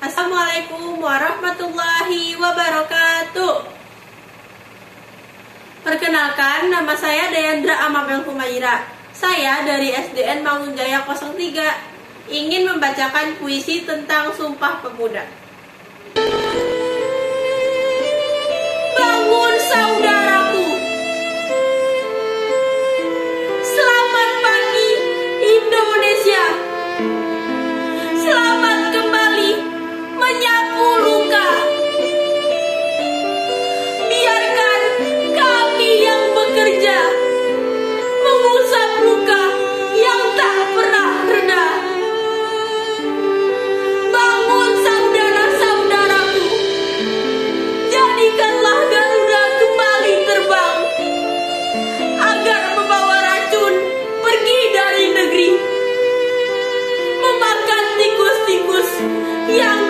Assalamualaikum warahmatullahi wabarakatuh. Perkenalkan, nama saya Dayandra Amabel Humaira. Saya dari SDN Mangunjaya 03 ingin membacakan puisi tentang Sumpah Pemuda. Bangun saudaraku. Selamat pagi Indonesia. yang